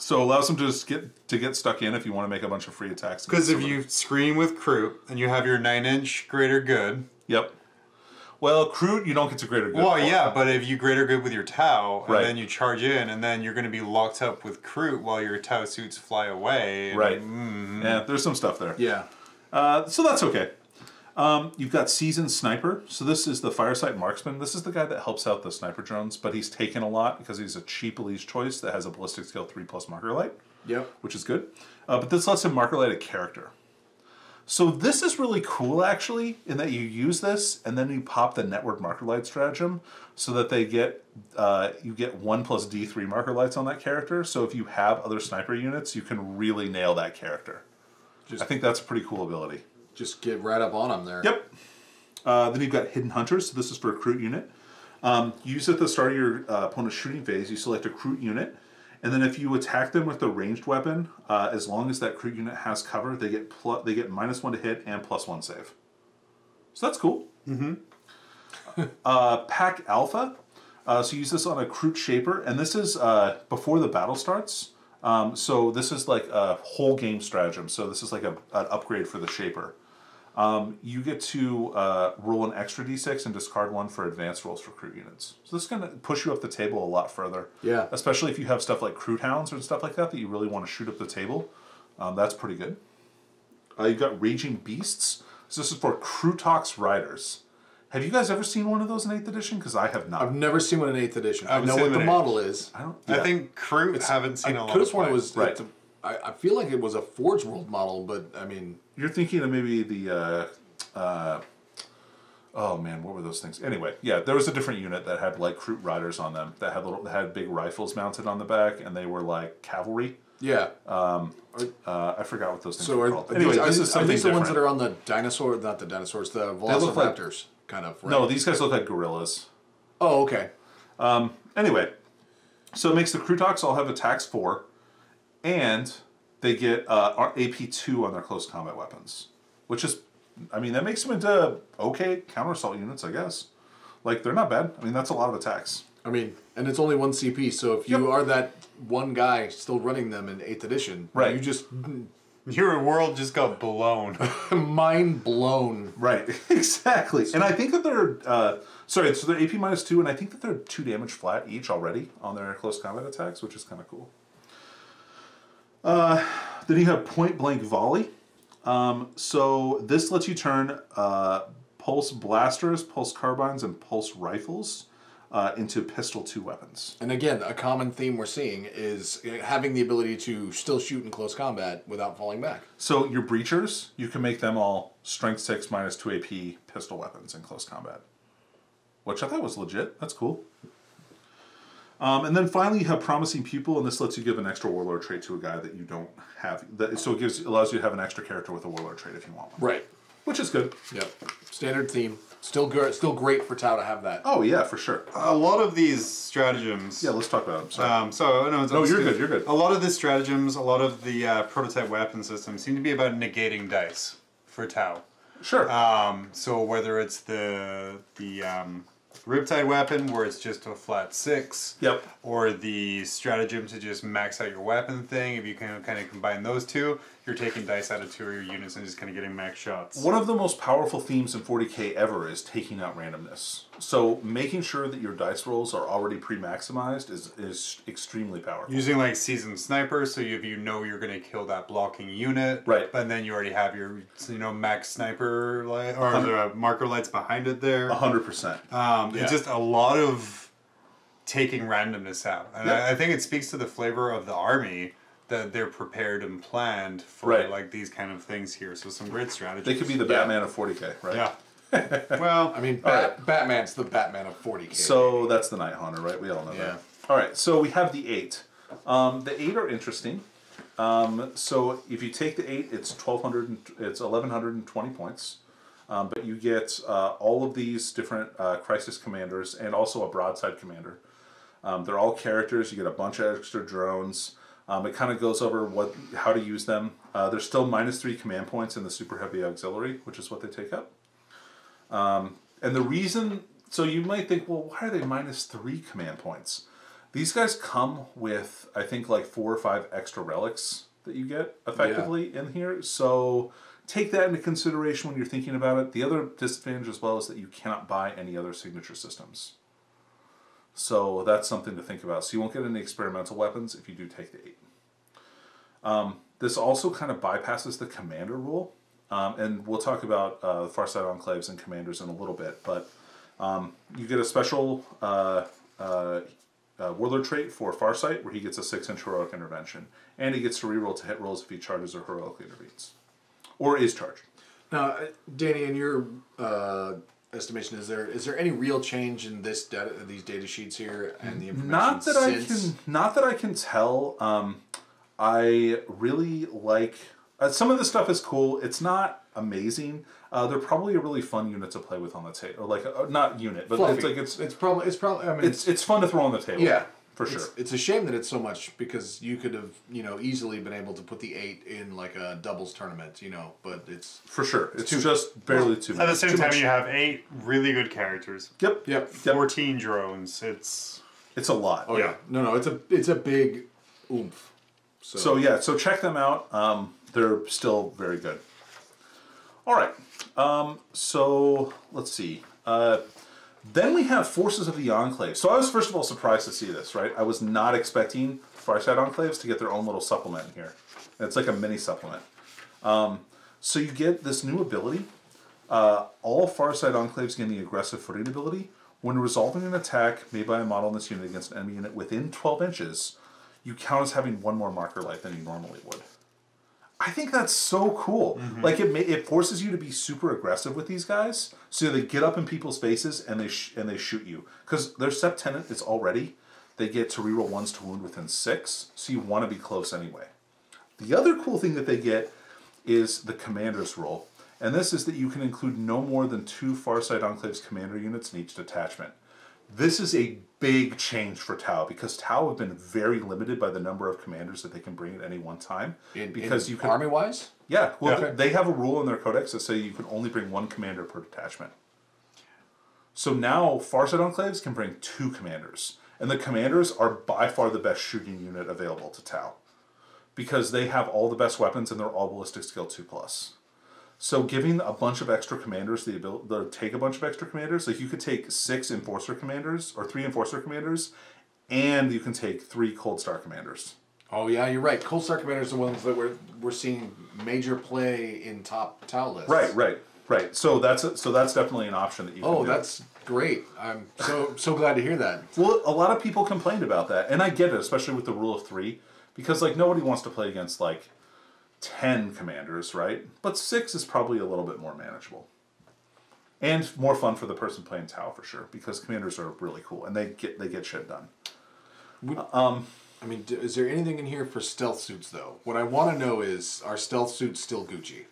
So allows them to just get to get stuck in if you want to make a bunch of free attacks. Because if you screen with Kroot and you have your 9 inch greater good, Yep. Well, Kroot, you don't get to greater good. well, yeah, but if you greater good with your Tau, and Right. then you charge in, and then you're going to be locked up with Kroot while your Tau suits fly away. and- Right. Mm. Yeah, there's some stuff there. Yeah. Uh, so that's okay. Um, you've got seasoned sniper. So this is the Firesight marksman. This is the guy that helps out the sniper drones, but he's taken a lot because he's a cheap elite choice that has a ballistic skill three plus marker light, Yep. which is good. Uh, but this lets him marker light a character. So this is really cool actually, in that you use this and then you pop the network marker light stratagem so that they get uh, you get one plus D three marker lights on that character. So if you have other sniper units, you can really nail that character. Just I think that's a pretty cool ability. Just get right up on them there. Yep. Uh, then you've got Hidden Hunters. So this is for a Kroot unit. Um, use it at the start of your uh, opponent's shooting phase. You select a Kroot unit, and then if you attack them with a ranged weapon, uh, as long as that Kroot unit has cover, they get pl- they get minus one to hit and plus one save. So that's cool. Mm-hmm. uh, Pack Alpha. Uh, so use this on a Kroot shaper, and this is uh, before the battle starts. Um, so this is like a whole game stratagem. So this is like a, an upgrade for the shaper. Um, you get to uh, roll an extra d6 and discard one for advanced rolls for Kroot units. So this is going to push you up the table a lot further. Yeah. Especially if you have stuff like Kroot hounds and stuff like that that you really want to shoot up the table. Um, that's pretty good. Uh, you've got Raging Beasts. So this is for Krootox Riders. Have you guys ever seen one of those in 8th edition? Because I have not. I've never seen one in eighth edition. I I've know what the in model is. I don't. I yeah. think Kroot haven't seen a I lot could have of sworn it play. was Right. at the I, I feel like it was a Forge World model, but I mean, You're thinking of maybe the. Uh, uh, oh man, what were those things? Anyway, yeah, there was a different unit that had like Kroot riders on them that had little that had big rifles mounted on the back, and they were like cavalry. yeah. Uh, I forgot what those things so were are, called. Anyway, these, are, this is are these the different. ones that are on the dinosaur? Not the dinosaurs, the look like- Velociraptors, kind of. Right? No, these guys look like gorillas. Oh, okay. Anyway, so it makes the Krootox all have attacks four, and they get uh, AP two on their close combat weapons, which is, I mean, that makes them into okay counter assault units, I guess. Like they're not bad. I mean, that's a lot of attacks. I mean, and it's only one CP, so if you Yep. are that one guy still running them in eighth edition, Right. You just Your world just got blown. mind blown. Right, exactly. And I think that they're uh, sorry, so they're AP minus two, and I think that they're two damage flat each already on their close combat attacks, which is kind of cool. Uh, then you have point blank volley. Um, so this lets you turn uh, pulse blasters, pulse carbines, and pulse rifles uh, into pistol two weapons. And again, a common theme we're seeing is having the ability to still shoot in close combat without falling back. So your breachers, you can make them all strength six minus two AP pistol weapons in close combat, which I thought was legit. That's cool. Um, and then finally, you have promising pupil, and this lets you give an extra warlord trait to a guy that you don't have. That, so it gives allows you to have an extra character with a warlord trait if you want one, Right. which is good. Yep. Standard theme. Still good. Still great for Tau to have that. Oh yeah, for sure. a lot of these stratagems. Yeah, let's talk about them. Sorry. Um, so no, it's, No, you're good, you're good. A lot of the stratagems, a lot of the uh, prototype weapon systems seem to be about negating dice for Tau. sure. Um, so whether it's the the um, Riptide weapon where it's just a flat six, Yep. or the stratagem to just max out your weapon thing. If you can kind of combine those two, you're taking dice out of two of your units and just kind of getting max shots. One of the most powerful themes in 40k ever is taking out randomness. So making sure that your dice rolls are already pre-maximized is is extremely powerful. Using like seasoned sniper, so if you know you're gonna kill that blocking unit, Right. And then you already have your, you know, max sniper light or the marker lights behind it there. A hundred percent. Um, Yeah. It's just a lot of taking randomness out, and Yep. I, I think it speaks to the flavor of the army that they're prepared and planned for Right. like these kind of things here. So some great strategies. They could be the Yeah. Batman of 40k, right? yeah. well, I mean, Bat- Batman's the Batman of 40k. So that's the Night Haunter, right? We all know Yeah. that. All right, so we have the eight. Um, the eight are interesting. Um, so if you take the eight, it's twelve hundred. and It's eleven hundred and twenty points. Um, but you get uh, all of these different uh, crisis commanders and also a broadside commander. Um, they're all characters. You get a bunch of extra drones. Um, it kind of goes over what how to use them. Uh, there's still minus three command points in the super heavy auxiliary, which is what they take up. Um, and the reason, so you might think, well, why are they minus three command points? These guys come with, I think, like four or five extra relics that you get effectively in here. So take that into consideration when you're thinking about it. The other disadvantage as well is that you cannot buy any other signature systems. So that's something to think about. So you won't get any experimental weapons if you do take the eight. Um, this also kind of bypasses the commander rule. Um, and we'll talk about uh, Farsight Enclaves and commanders in a little bit, but um, you get a special uh, uh, uh, warlord trait for Farsight where he gets a 6 inch heroic intervention, and he gets to reroll to hit rolls if he charges or heroically intervenes. Or is charged. Now, Danny, in your uh, estimation, is there is there any real change in this data, these data sheets here, and the information? Not that I can, not that I can tell. Um, I really like uh, some of the stuff is cool. It's not amazing. Uh, they're probably a really fun unit to play with on the table, or like uh, not unit, but Fluffy. it's like it's it's probably it's probably I mean it's it's fun to throw on the table. yeah for sure. It's, a shame that it's so much because you could have you know easily been able to put the eight in like a doubles tournament, you know, but it's For sure, it's too- just barely too at the same Too time, much. you have eight really good characters, Yep, yep. Yep. fourteen drones. It's it's a lot. Oh yeah, no no, it's a it's a big oomph. So, So yeah, so check them out. Um, they're still very good. All right. Um, so let's see. Uh, then we have Forces of the Enclave. So I was first of all surprised to see this. Right, I was not expecting Farsight Enclaves to get their own little supplement in here. It's like a mini supplement. Um, so you get this new ability. Uh, all Farsight Enclaves gain the aggressive footing ability. When resolving an attack made by a model in this unit against an enemy unit within 12 inches, you count as having one more marker light than you normally would. I think that's so cool. Mm-hmm. Like it, it forces you to be super aggressive with these guys, so they get up in people's faces and they sh- and they shoot you because their Sept Tenet is already. They get to reroll ones to wound within six, so you want to be close anyway. The other cool thing that they get is the commander's roll, and this is that you can include no more than two Farsight Enclave's commander units in each detachment. This is a big change for Tau because Tau have been very limited by the number of commanders that they can bring at any one time. In, because in you can army wise. yeah, well, Yeah. they have a rule in their codex that say you can only bring one commander per detachment. So now Farsight Enclaves can bring two commanders, and the commanders are by far the best shooting unit available to Tau, because they have all the best weapons and they're all ballistic skill two plus. So giving a bunch of extra commanders the ability to take a bunch of extra commanders, like you could take six enforcer commanders or three enforcer commanders, and you can take three Coldstar commanders. Oh yeah, you're right. Coldstar Commanders are the ones that we're we're seeing major play in top Tau lists. Right, right, right. So that's a, so that's definitely an option that you. Oh, can do. that's great. I'm so so glad to hear that. Well, a lot of people complained about that, and I get it, especially with the rule of three, because like nobody wants to play against like ten commanders, right? But six is probably a little bit more manageable, and more fun for the person playing Tau for sure, because commanders are really cool and they get they get shit done. Um I mean, is there anything in here for stealth suits though? What I want to know is, are stealth suits still Gucci?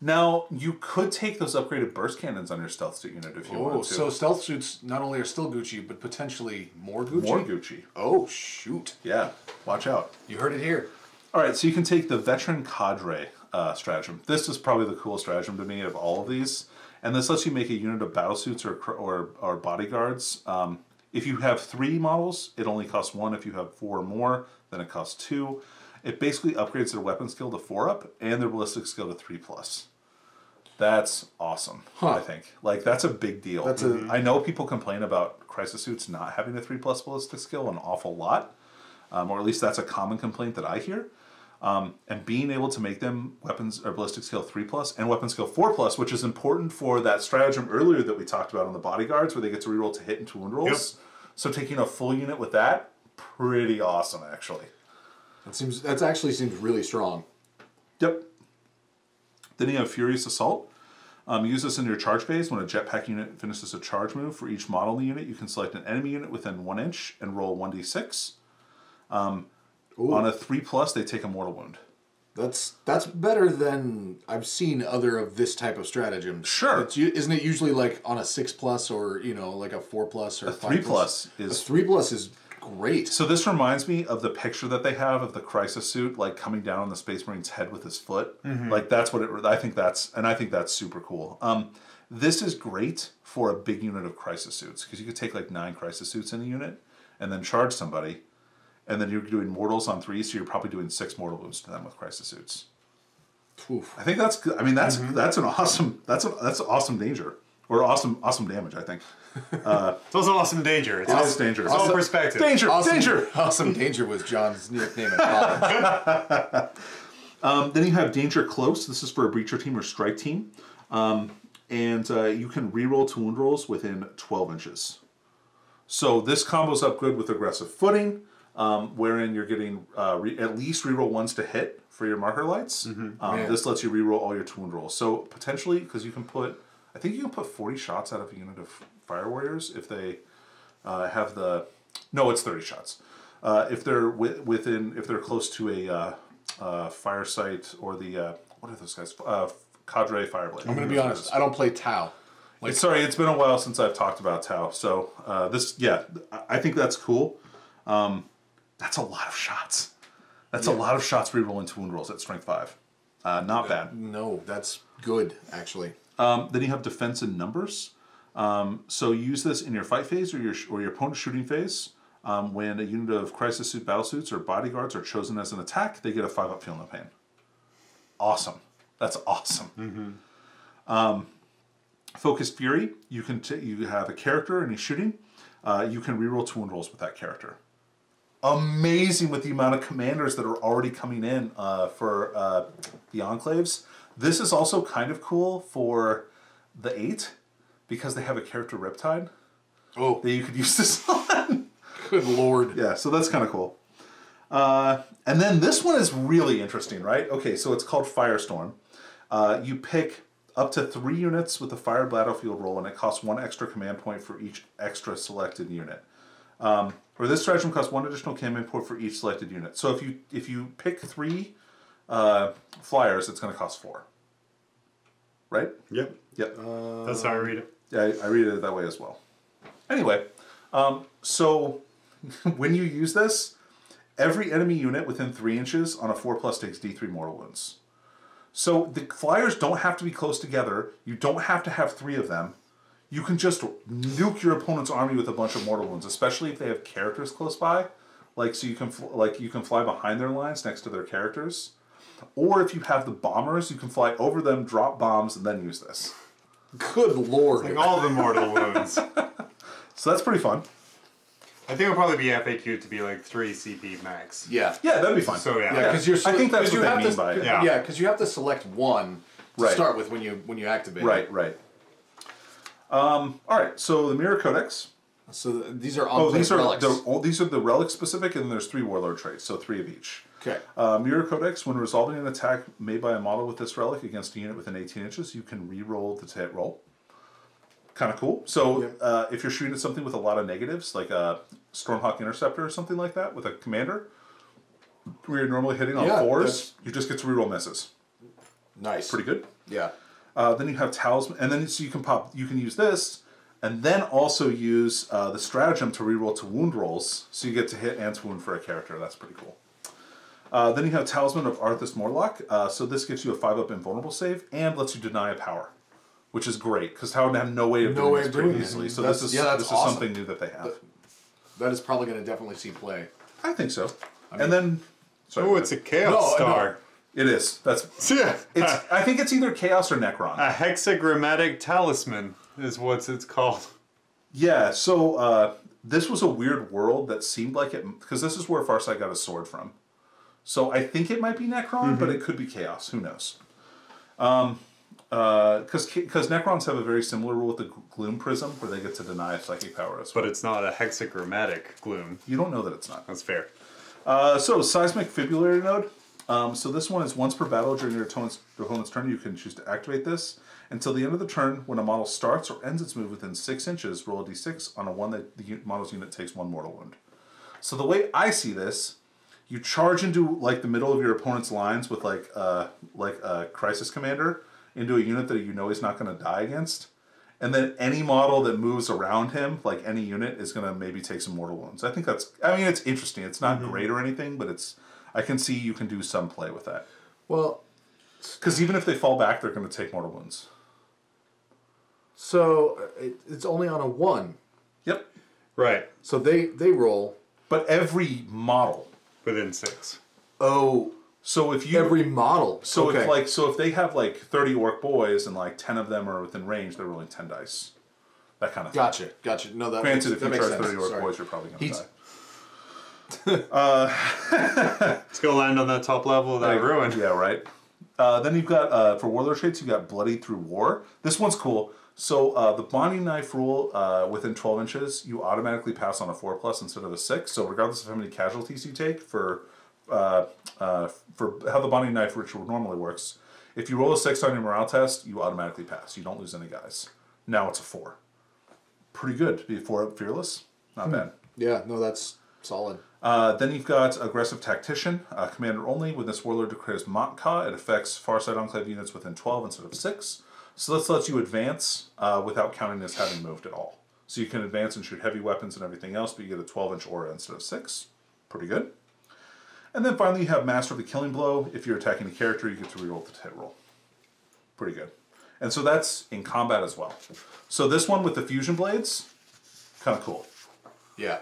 Now you could take those upgraded burst cannons on your stealth suit unit if you Oh, wanted to. so stealth suits not only are still Gucci, but potentially more Gucci. more Gucci. Oh shoot! Yeah, watch out. You heard it here. All right, so you can take the veteran cadre uh, stratagem. This is probably the coolest stratagem to me of all of these, and this lets you make a unit of battlesuits or or, or bodyguards. Um, if you have three models, it only costs one. If you have four or more, then it costs two. It basically upgrades their weapon skill to four up and their ballistic skill to three plus. That's awesome. Huh. I think like that's a big deal. That's a- I know people complain about crisis suits not having a three plus ballistic skill an awful lot, um, or at least that's a common complaint that I hear. Um, and being able to make them weapons or ballistic skill three plus and weapon skill four plus, which is important for that stratagem earlier that we talked about on the bodyguards, where they get to reroll to hit and to wound rolls. So taking a full unit with that, pretty awesome actually. That seems that actually seems really strong. Yep. Then you have Furious Assault. Um, use this in your charge phase. When a jetpack unit finishes a charge move for each model in the unit, you can select an enemy unit within one inch and roll 1d6. Um, on a 3 plus, they take a mortal wound. That's that's better than I've seen other of this type of stratagem. Sure. It's, isn't it usually like on a six plus or you know like a four plus or a five 3 plus is A is. three plus is great. So this reminds me of the picture that they have of the crisis suit, like coming down on the Space Marine's head with his foot. Like that's what it. I think that's, and I think that's super cool. Um, this is great for a big unit of crisis suits because you could take like nine crisis suits in a unit and then charge somebody, and then you're doing mortals on three, so you're probably doing six mortal wounds to them with crisis suits. Oof. I think that's. good. I mean, that's that's an awesome. That's a, that's awesome danger or awesome awesome damage. I think. It's also awesome danger. It's It all, is danger. It's all perspective. Danger. Awesome, Danger. Awesome danger was John's nickname at college. Um, then you have Danger Close. This is for a breacher team or strike team. Um, and uh, you can reroll to wound rolls within 12 inches. So this combos up good with aggressive footing, um, wherein you're getting uh, re- at least reroll ones to hit for your marker lights. Um, Yeah. This lets you reroll all your to wound rolls. So potentially, because you can put, I think you can put 40 shots out of a unit of Fire Warriors if they uh, have the, no, it's 30 shots. Uh, if they're wi- within, if they're close to a uh, uh, fire site or the, uh, what are those guys? Uh, Cadre Fireblade. I'm gonna be honest. I don't play Tau. Like It's- sorry, it's been a while since I've talked about Tau. So uh, this, yeah, I- I think that's cool. Um, that's a lot of shots. That's a lot of shots re-rolling to wound rolls at strength five. Uh, not bad. no, that's good actually. Um, then you have defense in numbers. Um, so use this in your fight phase or your or your opponent's shooting phase. Um, when a unit of crisis suit battle suits or bodyguards are chosen as an attack, they get a five up feel no pain. Awesome. That's awesome. Um, Focused Fury, you can t- you have a character and he's shooting. Uh, you can reroll two wound rolls with that character. Amazing with the amount of commanders that are already coming in uh, for uh, the enclaves. This is also kind of cool for the eight because they have a character Riptide Oh, that you could use this on. good lord. yeah, so that's kind of cool. Uh, and then this one is really interesting, right? Okay, so it's called Firestorm. Uh, you pick up to three units with the fire battlefield roll, and it costs one extra command point for each extra selected unit. Um, or this stratagem costs one additional command point for each selected unit. So if you if you pick three uh, flyers, it's going to cost four. Right? Yep. Yep. That's how I read it. Yeah, I, I read it that way as well. Anyway, um, so when you use this, every enemy unit within three inches on a four plus takes D3 mortal wounds. So the flyers don't have to be close together. You don't have to have three of them. You can just nuke your opponent's army with a bunch of mortal wounds, especially if they have characters close by. Like so, you can fl- like you can fly behind their lines next to their characters, or if you have the bombers, you can fly over them, drop bombs, and then use this. Good lord. Like all the mortal wounds. So that's pretty fun. I think it'll probably be FAQ to be like three CP max. yeah. Yeah, that'd be fun. So yeah. Yeah, because you're. I think that's 'cause you what they have mean to, by it. Yeah. Yeah, because you have to select one to Right. start with when you when you activate. it. Right, right. Um, all right, so the Mirror Codex. So th- these are Oh, these are relics. the oh, these are the relic specific, and then there's three warlord traits, so three of each. okay. Uh, Mirror Codex. When resolving an attack made by a model with this relic against a unit within 18 inches, you can re-roll the hit roll. Kind of cool. So Yep. uh, if you're shooting at something with a lot of negatives, like a Stormhawk Interceptor or something like that, with a commander, where you're normally hitting on Yeah, fours, you just get to re-roll misses. Nice. Pretty good. Yeah. Uh, then you have talisman, and then so you can pop. You can use this, and then also use uh, the stratagem to reroll to wound rolls, so you get to hit and to wound for a character. That's pretty cool. Uh, then you have talisman of Arthas Moloch. Uh, so this gives you a five up invulnerable save and lets you deny a power, which is great because Tau had no way of No doing way this of doing it. previously. So That's- this is yeah, this awesome. is something new that they have. That is probably going to definitely see play. I think so. and then, sorry, Oh, it's a chaos No, no. star. It is. That's Yeah. it's. I think it's either Chaos or Necron. a hexagrammatic talisman is what it's called. Yeah, so uh, this was a weird world that seemed like it because this is where Farsight got his sword from. So I think it might be Necron, but it could be Chaos. Who knows? Um, because because Necrons have a very similar rule with the Gloom Prism, where they get to deny psychic powers. well. But it's not a hexagrammatic gloom. You don't know that it's not. That's fair. Uh, so seismic fibrillator node. Um, so this one is once per battle during your opponent's, opponent's turn. You can choose to activate this until the end of the turn. When a model starts or ends its move within six inches, roll a d6 on a one that the model's unit takes one mortal wound. So the way I see this, you charge into like the middle of your opponent's lines with like uh, like a crisis commander into a unit that you know he's not going to die against, and then any model that moves around him, like any unit, is going to maybe take some mortal wounds. I think that's. I mean, it's interesting. It's not great or anything, but it's. I can see you can do some play with that Well, because even if they fall back, they're going to take mortal wounds. so uh, it, it's only on a one. Yep. Right. So they they roll. But every model. Within six. Oh, So if you every model. So okay. if like so if they have like thirty orc boys and like ten of them are within range, they're rolling ten dice. That kind of thing. Gotcha, gotcha. No, that Granted, makes, if that you makes charge sense. thirty orc Sorry. boys, you're probably gonna die. Let's go land on that top level of that ruin. Yeah, right. Uh, then you've got uh, for warlord traits, you've got bloody through war. This one's cool. So uh, the bonding knife rule uh, within twelve inches, you automatically pass on a four plus instead of a six. So regardless of how many casualties you take for uh, uh, for how the bonding knife ritual normally works, if you roll a six on your morale test, you automatically pass. You don't lose any guys. Now it's a four. Pretty good to be a four up fearless. Not bad. Yeah, no, that's solid. Uh, then you've got Aggressive Tactician, uh, commander only. When this warlord declares Mont'ka, it affects Farsight Enclave units within 12 instead of 6. So this lets you advance uh, without counting as having moved at all. So you can advance and shoot heavy weapons and everything else, but you get a 12 inch aura instead of 6. Pretty good. And then finally, you have Master of the Killing Blow. If you're attacking a character, you get to reroll the hit roll. Pretty good. And so that's in combat as well. So this one with the fusion blades, kind of cool. Yeah.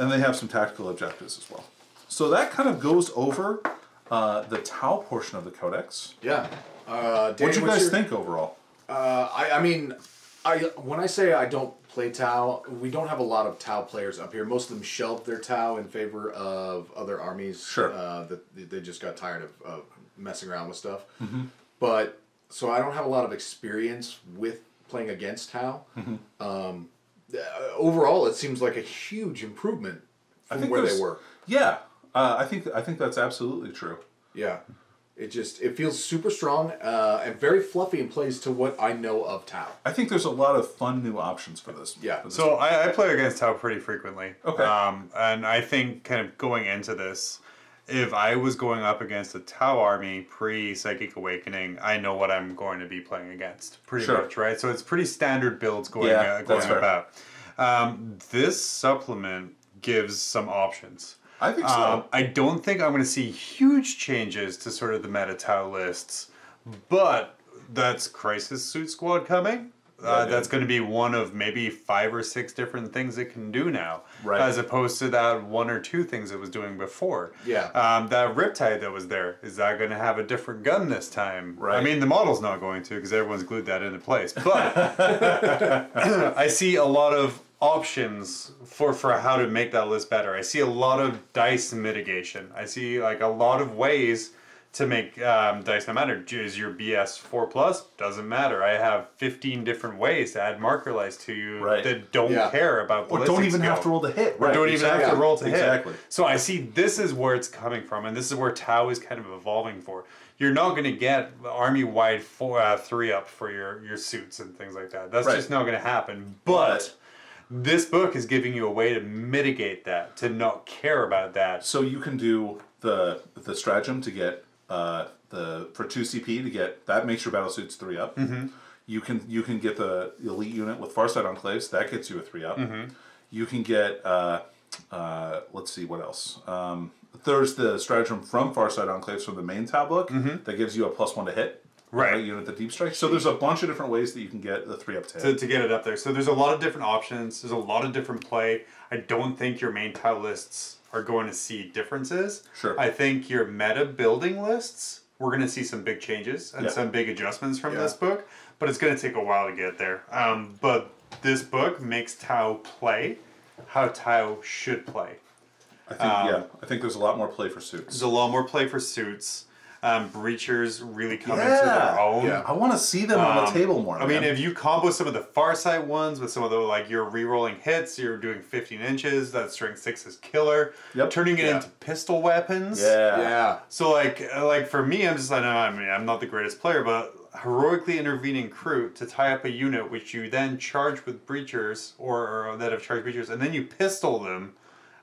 And they have some tactical objectives as well. So that kind of goes over uh, the Tau portion of the Codex. Yeah. Uh, Dan, What do you guys your- think overall? Uh, I, I mean, I when I say I don't play Tau, we don't have a lot of Tau players up here. Most of them shelved their Tau in favor of other armies. Sure. Uh, that they just got tired of, of messing around with stuff. Mm-hmm. But so I don't have a lot of experience with playing against Tau. Mm-hmm. Um, overall, it seems like a huge improvement from where they were. Yeah. Uh, I think I think that's absolutely true. Yeah. It just it feels super strong uh, and very fluffy and plays to what I know of Tau. I think there's a lot of fun new options for this. Yeah. for this So I, I play against Tau pretty frequently. Okay. Um, and I think kind of going into this, if I was going up against a Tau army pre Psychic Awakening, I know what I'm going to be playing against pretty Sure. much, right? So it's pretty standard builds going Yeah, uh, going about. Um, this supplement gives some options. I think so. Um, I don't think I'm going to see huge changes to sort of the meta Tau lists, but that's Crisis Suit Squad coming. Uh, that's going to be one of maybe five or six different things it can do now, Right. as opposed to that one or two things it was doing before. Yeah. Um, that Riptide that was there is that going to have a different gun this time? Right. I mean, the model's not going to because everyone's glued that into place, but I see a lot of options for for how to make that list better. I see a lot of dice mitigation. I see like a lot of ways to make um, dice no matter. Is your BS four plus? Doesn't matter. I have fifteen different ways to add marker lights to you Right. that don't Yeah. care about or don't even have to roll the hit. or Right. don't even have to exactly. roll to hit. Exactly. So I see this is where it's coming from, and this is where Tau is kind of evolving for. You're not going to get army wide four uh, three up for your your suits and things like that. That's Right. just not going to happen. But this book is giving you a way to mitigate that, to not care about that. So you can do the the stratagem to get uh, the for two CP to get that makes your battle suits three up. Mm-hmm. You can you can get the elite unit with Farsight Enclaves that gets you a three up. Mm-hmm. You can get uh, uh, let's see what else. Um, there's the stratagem from Farsight Enclaves from the main Tau book that gives you a plus one to hit. Mm-hmm. Right. unit the deep strike. So there's a bunch of different ways that you can get the three up to to, to get it up there. So there's a lot of different options. There's a lot of different play. I don't think your main tile lists are going to see differences. Sure. I think your meta building lists, we're going to see some big changes and Yeah. some big adjustments from Yeah. this book, but it's going to take a while to get there. Um, but this book makes Tau play how Tau should play. I think Um, yeah. I think there's a lot more play for suits. There's a lot more play for suits. Um, breachers really come into Yeah. their own. Yeah. I want to see them on the Um, table more. I mean, if you combo some of the Farsight ones with some of the like you're re-rolling hits, you're doing 15 inches. That strength six is killer. Yep. Turning it Yeah. into pistol weapons. yeah. Yeah. So like uh, like for me, I'm just like I mean I'm not the greatest player, but heroically intervening crew to tie up a unit which you then charge with breachers or, or that have charged breachers, and then you pistol them.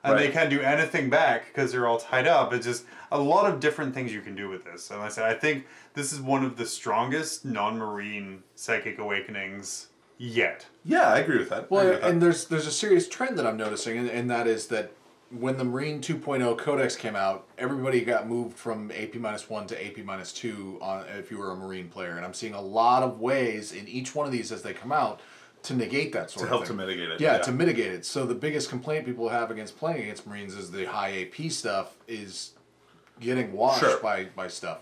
And they can't do anything back because they're all tied up. It's just a lot of different things you can do with this. And like I said, I think this is one of the strongest non-marine psychic awakenings yet. Yeah, I agree with that. Well, with that. and there's there's a serious trend that I'm noticing, and, and that is that when the Marine 2.0 Codex came out, everybody got moved from AP minus one to AP minus two on if you were a Marine player, and I'm seeing a lot of ways in each one of these as they come out to negate that sort to of help thing. to mitigate it. Yeah, to mitigate it. So the biggest complaint people have against playing against Marines is the high AP stuff is getting washed Sure. by by stuff.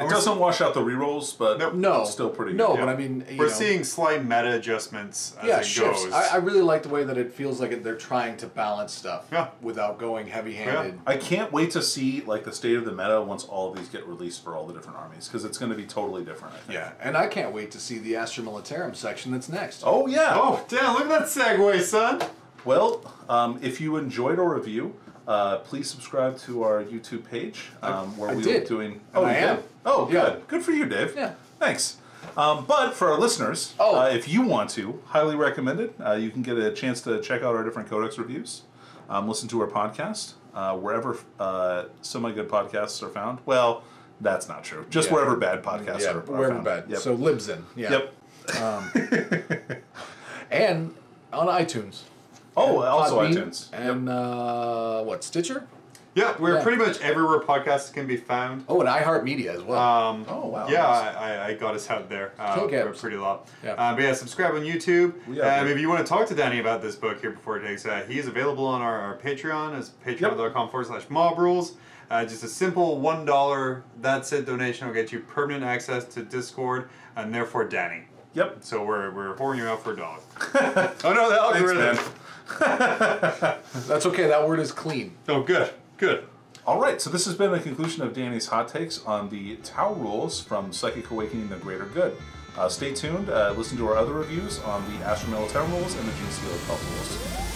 It doesn't wash out the rerolls, but No, it's still pretty. No, good. but yeah. I mean, you We're know, seeing slight meta adjustments as yeah, it shifts. goes. I, I really like the way that it feels like it, they're trying to balance stuff Yeah. without going heavy-handed. I can't wait to see like the state of the meta once all of these get released for all the different armies because it's going to be totally different. I think. Yeah, and I can't wait to see the Astra Militarum section that's next. Oh yeah. oh, damn! Look at that segue, son. Well, um, if you enjoyed our review, uh, please subscribe to our YouTube page um, where I we did. are doing. And Oh, I you am. did? Oh, Yeah. good. Good for you, Dave. Yeah. Thanks. Um, but for our listeners, Oh. uh, if you want to, highly recommend it. Uh, you can get a chance to check out our different Codex reviews, um, listen to our podcast uh, wherever uh, semi good podcasts are found. Well, that's not true. Just Yeah. wherever bad podcasts yeah, are, are wherever found. bad. Yep. So Libsyn, yeah. yep. And on iTunes. Oh, also Podbean, iTunes. And uh, what, Stitcher? Yeah, we're Yeah. pretty much everywhere podcasts can be found. Oh, and iHeartMedia as well. Um, Oh, wow, Yeah, nice. I, I, got us out there. Uh, for pretty lot. Yeah. Uh, but yeah, subscribe on YouTube. Are Um, if you want to talk to Danny about this book here before it takes, uh, he is available on our, our Patreon as patreon.com forward slash mob rules. Uh, just a simple one dollar that's it donation will get you permanent access to Discord and therefore Danny. Yep. So we're we're pouring you out for a dollar. oh no, the Thanks, algorithm. man. That's okay, that word is clean. Oh, good, good. All right, so this has been the conclusion of Danny's hot takes on the Tau rules from Psychic Awakening the Greater Good. Uh, stay tuned, uh, listen to our other reviews on the Astra Militarum rules and the GCO Occult rules.